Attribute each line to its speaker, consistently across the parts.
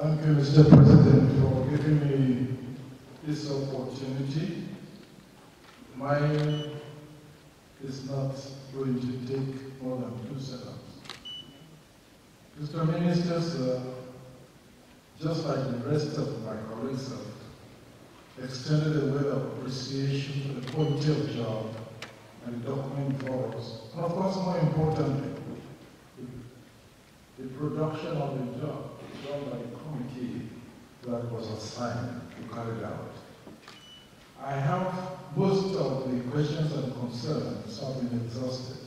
Speaker 1: President, for giving me this opportunity. Mine is not going to take more than two seconds. Mr. Ministers, uh, just like the rest of my colleagues have extended a word of appreciation for the quality of job and the document for us. And of course, more importantly, the, the production of the job done by that was assigned to carry out. I have most of the questions and concerns have been exhausted.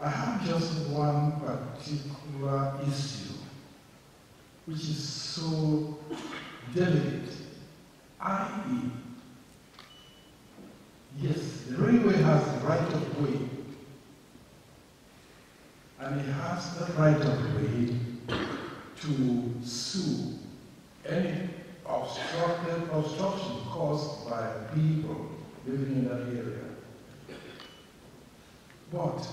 Speaker 1: I have just one particular issue which is so delicate, i.e., yes, the railway has the right of way, and it has the right of way to sue any obstructed obstruction caused by people living in that area. But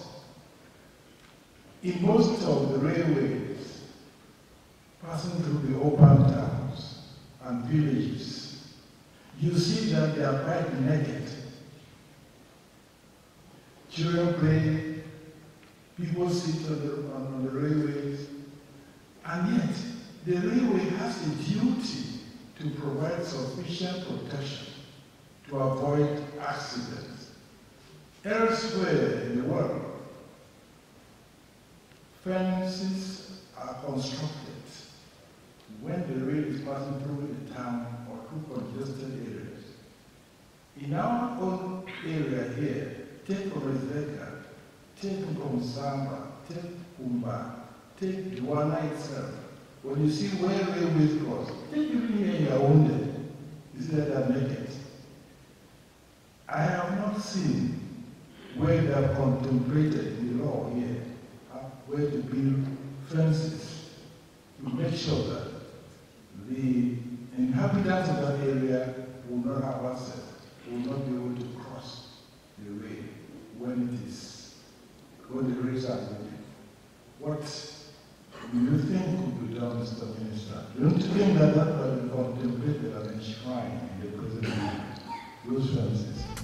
Speaker 1: in most of the railways passing through the open towns and villages, you see that they are quite naked. Children play, people sit on the, on the railways, and yet the railway has a duty to provide sufficient protection to avoid accidents. Elsewhere in the world, fences are constructed when the rail is passing through the town or through congested areas. In our own area here, take Orezeka, take Gomsamba, take Kumba, take Douala itself, when you see where railways cross, take Yaoundé, you see that they're naked. I have not seen where they have contemplated the law here, uh, where to build fences to make sure that the inhabitants of that area will not have access, will not be able to cross the way when it is, when the rails are moving. What think could be done, Mr. Minister? Don't you think that that will be contemplated and enshrined in the those fences?